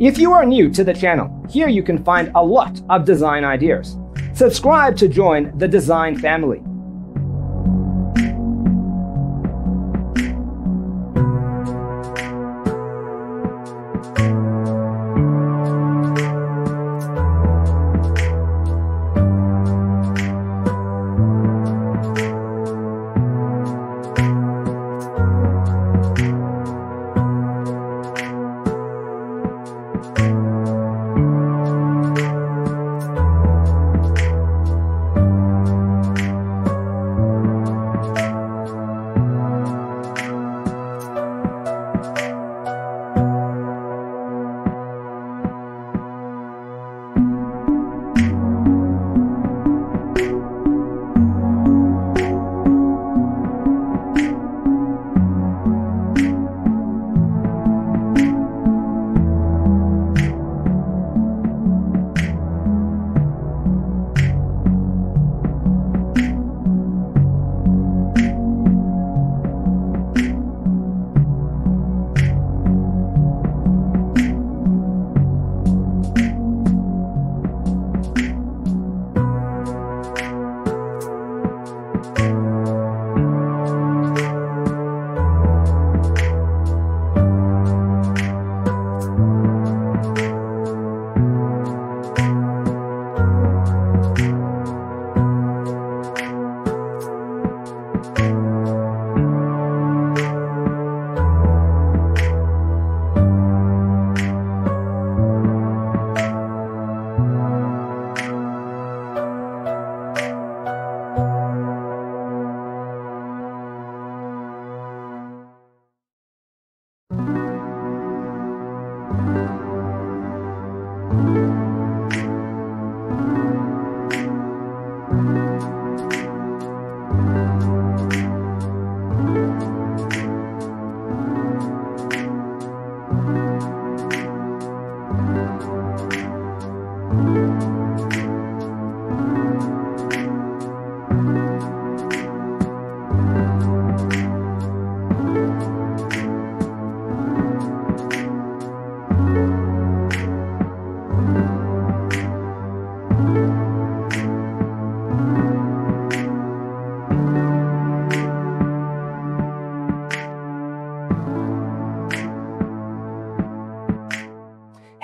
If you are new to the channel, here you can find a lot of design ideas. Subscribe to join the design family.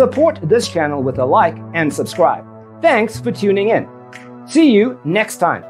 Support this channel with a like and subscribe. Thanks for tuning in. See you next time.